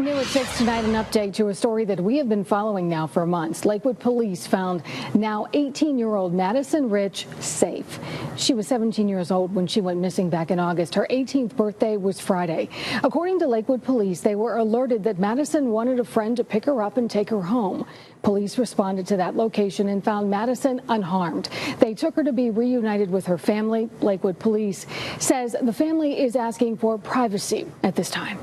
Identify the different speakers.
Speaker 1: New at 6 tonight, an update to a story that we have been following now for months. Lakewood police found now 18-year-old Madison Rich safe. She was 17 years old when she went missing back in August. Her 18th birthday was Friday. According to Lakewood police, they were alerted that Madison wanted a friend to pick her up and take her home. Police responded to that location and found Madison unharmed. They took her to be reunited with her family. Lakewood police says the family is asking for privacy at this time.